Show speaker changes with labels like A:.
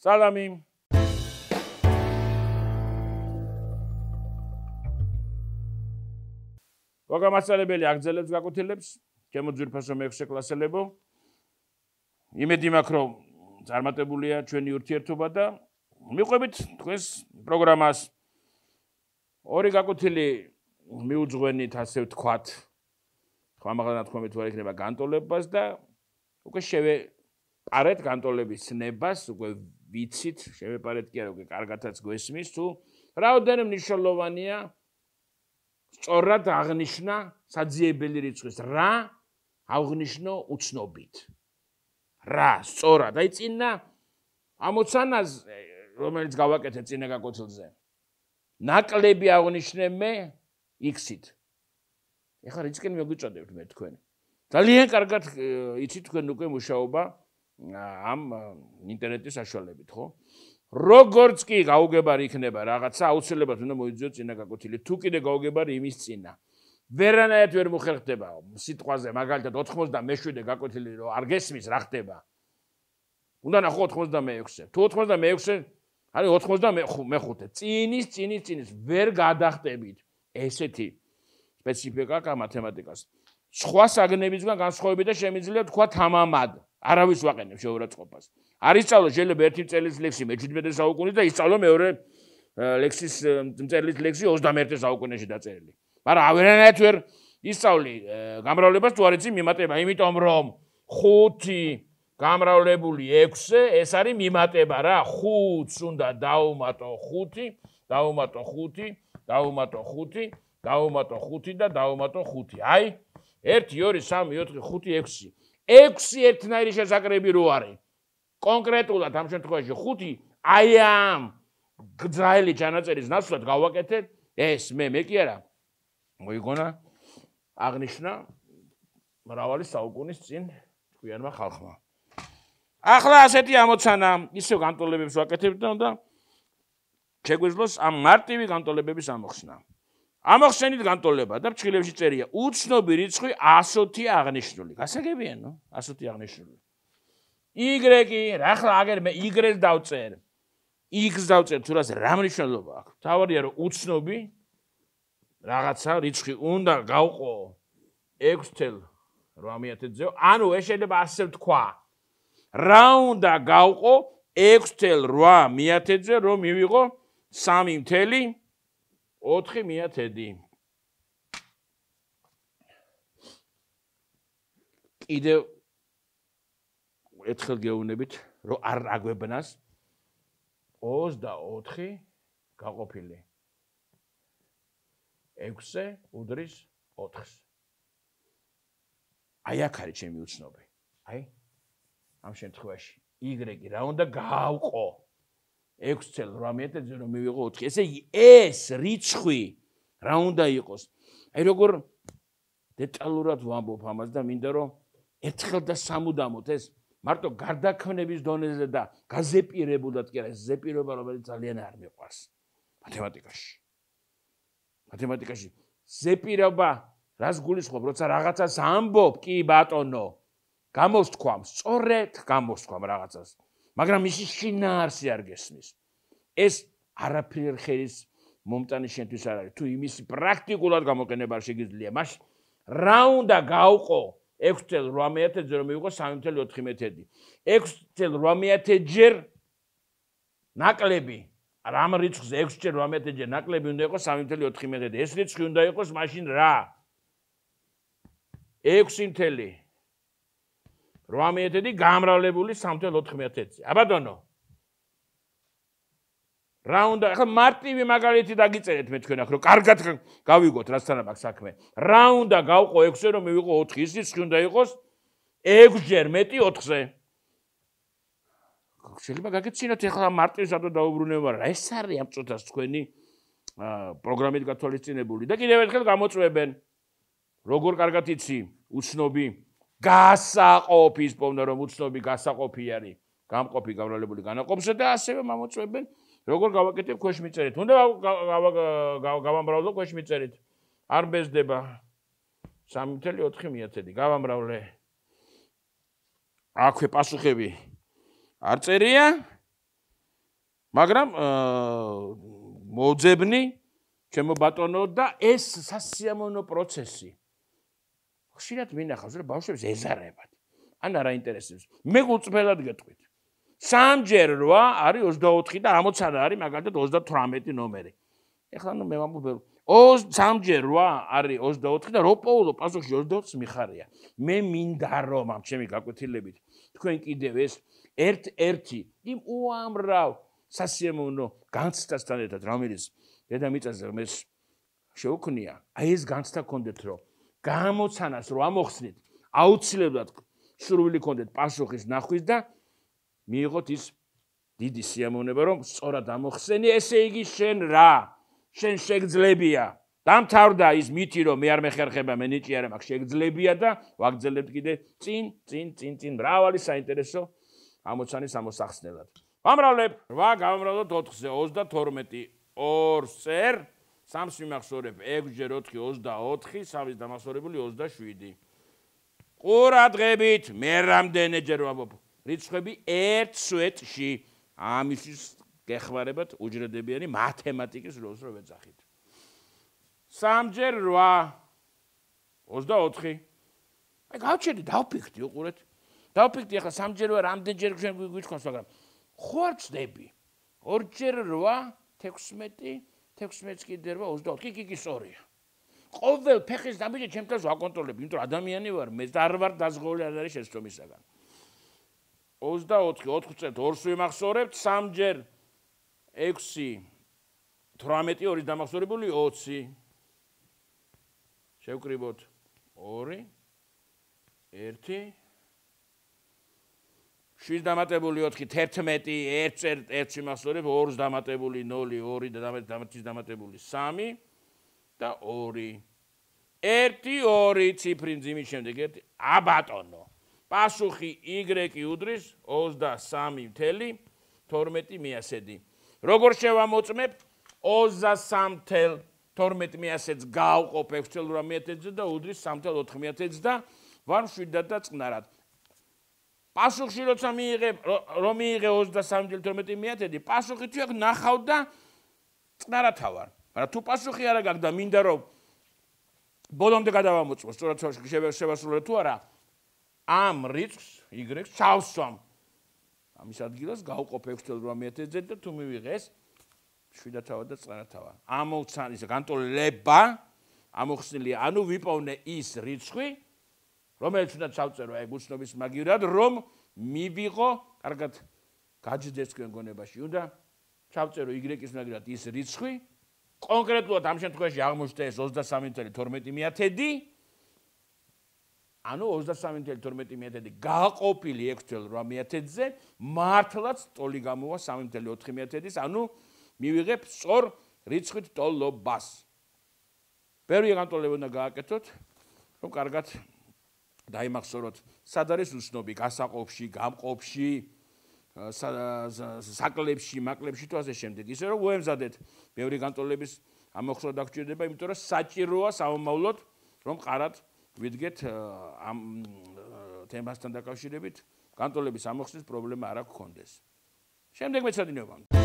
A: სალამი. მოგამასწრებელი აგზელებს გაკუთილებს ჩემო ძვირფასო მეექვსე კლასელებო. იმედი მაქვს რომ წარმატებულია ჩვენი ურთიერთობა და მიყვებით თქვენს პროგრამას. ორი გაკუთილი მიუძღვენით ასე ვთქვათ. სხვა მაგალითად თქვენით ვერ იქნება განტოლებას და უკვე შევე პარეთ განტოლების ნებას უკვე ვიცით შევეპარეთ კი არა უკვე კარგათაც გვესმის თუ რაოდენე მნიშვნელოვანია სწორად აღნიშნა საძიებელი რიცხვის რა აღნიშნო უცნობით. რა სწორად. აი წინა ამოცანას რომელიც გავაკეთე წინა გაკოცილზე ნაკლები აღნიშნე მე x-ით. ეხლა რიცკენ მოგიწოდებთ მე თქვენ. ძალიან კარგად იცით თქვენ უკვე მუშაობა ამ ინტერნეტის საშუალებით ხო? როგორც კი გაუგებარი იქნება რაღაცა აუცილებლად უნდა მოიძიო წინა გაკუთილი. თუ კიდე გაუგებარი იმის წინა. ვერანაირად ვერ მოხერხდება სიტყვაზე მაგალითად 87 გაკუთილი რომ არ გესმის რა ხდება? უნდა ნახო 86-ე თუ 86-ე არის 85-ე წინის წინის წინის. ვერ გადახტებით ესეთი სპეციფიკა კა მათემატიკას. სხვა საგნებისგან განსხვავებით და შემიძლია თქვა თამამად არავის ვაყენებ შეურაცხყოფას. არის სწავლო შეიძლება ერთი წელის ლექსი მე-17 საუკუნეში და ისწავლო მეორე ლექსის წელის ლექსი 21 საუკუნეში დაწერილი. მაგრამ ავერანაირად ვერ ისწავლი გამრავლებას თუ არ იცი მიმატება, იმიტომ რომ 5 გამრავლებული 6-ზე ეს არის მიმატება რა, 5-ს უნდა დაუმატო 5, დაუმატო 5, დაუმატო 5, დაუმატო 5 და დაუმატო 5. აი 1 2 3 4 5 6 6 ერთნაირი შესაკრები რო არის. კონკრეტულად ამ შემთხვევაში 5 აი ამ გძაილი ჩანაწერის ნაცვლად გავაკეთეთ ეს მე მე კი არა მოიგონა აღნიშნა მრავალი საუკუნის წინ თქვენმა ხალხმა. ახლა ასეთი ამოცანა ისევ განტოლებებს ვაკეთებთ და შეგვიძლოს ამ მარტივი განტოლებების ამოხსნა. ამახსენით განტოლება და ფრჩხილებში წერია უცნობი რიცხვი 100-ი აღნიშნული. გასაგებიანო, 100-ი აღნიშნული. Y, რა ხლა აგერ მე Y-ს დავწერ. X დავწერ თუ რას რა მნიშვნელობა აქვს? თავარია რომ უცნობი რაღაცა რიცხვი უნდა გავყო 6.8-ზე. ანუ ეს შეიძლება ასე ვთქვა. რა უნდა გავყო 6.8-ზე რომ მივიღო 3.8 4 მიათედი. კიდე ერთხელ გეუბნებით, რომ არ აგვებნას 24 გაყოფილი. 6-ზე უდრის 4-ს. აი აქ არის ჩემი უცნობი. აი ამ შემთხვევაში y რა უნდა გავყო? 6.8-ზე რომ მივიღო 4. ესე იგი ეს რიცხვი რა უნდა იყოს? აი როგორ დეტალურად ვამბობ ამას და მინდა რომ ერთხელ და სამუდამოდ ეს მარტო გარდაქმნების დონეზე და გაზეპირებულად კი არა ეს ზეპირება რომელიც ძალიან არ მიყვარს მათემატიკაში. მათემატიკაში ზეპირება რას გულისხმობ როცა რაღაცას ამბობ კი ბატონო გამოსთქვამ სწორედ გამოსთქვამ რაღაცას მაგრამ ისი შინაარსი არ გესმის. ეს არაფერ ხელის მომტანი შენთვის არ არის. თუ იმის პრაქტიკულად გამოყენება შეგიძლია, მას რა უნდა გაუყო 6.8-ზე რომ მივიღო 3.4 6.8 ჯერ ნაკლები რამ რიცხვზე 6.8 ჯერ ნაკლები უნდა იყოს 3.4 ეს რიცხვი უნდა იყოს მაშინ რა? 6.8 8-დი გამრავლებული 3.4-ზე. აბადონო. რა უნდა, ახლა მარტივი მაგალითი დაგიწერეთ მე თქვენ ახლა, რომ კარგად გავიგოთ რასთან აქვს საქმე. რა უნდა გავყო 6-ზე რომ მივიღო 4, ის ის უნდა იყოს 6-ჯერ მეტი 4-ზე. შეიძლება გაგეცინოთ ახლა მარტივს ადო დაუბრუნებ, მაგრამ ეს არის ამ წუთას თქვენი პროგრამით გათვალისწინებული და კიდევ ერთხელ გამოწვევენ როგორ კარგად იცი უცნობი გასაყოფის პოვნა რომ უცნობი გასაყოფი არის გამყოფი გავრალებული განაყოფსა და ასევე მომწვევენ როგორ გავაკეთებ ქვეშ მიწერით. უნდა გავამბრავლო ქვეშ მიწერით. არ ბეზდება. 3.4 მიათედი. გავამბრავლე აქვე პასუხები არ წერია მაგრამ მოძებნი ჩემო ბატონო და ეს სასიამოვნო პროცესი ხშირად მინახავს რომ ბავშვებს ეზარებათ. ან არა ინტერესებს მე გულწრფელად გეტყვით. სამჯერ 8 არის 24 და 60 არის მაგალითად 38 ნომერი. ეხლა ნუ მე ვამბობ 23ჯერ 8 არის 24 და რო პოულო პასუხში 24-ს მიხარია. მე მინდა რომ ამ ჩემი გაკვეთილებით თქვენ კიდევ ეს ერთ-ერთი იმ უამრავ სასიამოვნო განცდასთან ერთად რომელიც დედამიწაზე მე შეუქნია, აი ეს განცდა გქონდეთ რომ გამოცანას რო ამოხსნით, აუცილებლად სურვილი გქონდეთ პასუხის ნახვის და მიიღოთ ის დიდი სიამოვნება რომ სწორად ამოხსენი, ესე იგი შენ რა შენ შეგძლებია. დამთავრდა ის მითი რომ მე არ მეხერხება მე ნიჭი არა მაგ შეგძლებია და ვაგძელებთ კიდე წინ წინ წინ წინ მრავალი საინტერესო ამოცანის ამოსახსნელად. ვამრავლებ 8 გავამრავლოთ 4-ზე 32 2 წერ 3-ს მიმახსოვრებ 6-ჯერ 4 24 3-ის დამახსოვრებული 27. ყურადღებით მე რამდენჯერ ვამბობ რიცხვები 1 სვეტში ამისთვის გეხმარებათ უჯრედებიანი მათემატიკის როლს რო ვეძახით. 3ჯერ 8 24. აი გავჩერდი, დავფიქრდი, უყურეთ. დავფიქრდი ახლა 3ჯერ 8 რამდენჯერ ჩვენ გვიჩქოს, მაგრამ ხო არ ცდები. 2ჯერ 8 16 16 კიდე 8 24. კი, კი, კი, სწორია. ყოველ ფეხის დაბიჯე ჩემთვის ვაკონტროლებ, იმიტომ რომ ადამიანი ვარ, მე და არ ვარ დაზღოლი არ არის შეცდომისაგან. 24 4 წელს 2-ს ვიმახსოვრებთ, 3ჯერ 6 18 2-ის დამახსოვრებული 20 შევკრიბოთ 2 1 შვიდ დამატებული 4 11 1 წერ 1 სიმახსოვრებ 2-ს დამატებული 0 2 და დამატების დამატებული 3 და 2 1 2 ციფრი ძიმის შემდეგ 1 ა ბატონო პასუხი y უდრის 23 12 მიასედი. როგორ შევამოწმებ? 23.12-ს გავყოფ 6.8-ზე და უდრის 3.4-ს და ვარ მშვიდად და წნარად. პასუხში როცა მიიღე რომ მიიღე 23.12-ი, პასუხი თუ აქ ნახავ და წნარად ვარ. მაგრამ თუ პასუხი არა გაქვს და მინდა რომ ბოლომდე გადავამოწმო, სწორად შევასრულე თუ არა, ამ რიცხვს y-ს ჩავსვამ. ამის ადგილას გავყოფ 6.8-ზე და თუ მივიღეს 7-თავა და 9-თავა. ამოცან ის განტოლება ამოხსნილია, ანუ ვიპოვნე ის რიცხვი, რომელიც უნდა ჩავწერო აი გულშნობის მაგივრად, რომ მივიღო, კარგად გაჯდეს თქვენ გონებაში, უნდა ჩავწერო y-ის მაგივრად ის რიცხვი, კონკრეტულად ამ შემთხვევაში აღმოჩნდა ეს 23.12 მიათედი ანუ 23.12 მიათედი გააყოფილი 6.8-ზე მართლაც ტოლი გამოვა 3.4 მიათედის, ანუ მივიღებ სწორ რიცხვით ტოლობას. პერიოდი განტოლება უნდა გააკეთოთ, რომ კარგად დაიმახსოვროთ, სად არის უცნობი გასაყოფში, გამყოფში, საკლებში, მაკლებში თუ ასე შემდეგ. ისე რომ უემზადეთ ბევრი განტოლების ამოხსნა დაგჭირდება, იმიტომ რომ საჭიროა სამომავლოდ რომ ყარად ვიდგეთ ამ თემასთან დაკავშირებით კანტოლების ამოხსნის პრობლემა არ აქვს კონდეს. შემდეგ მეცადინეობამდე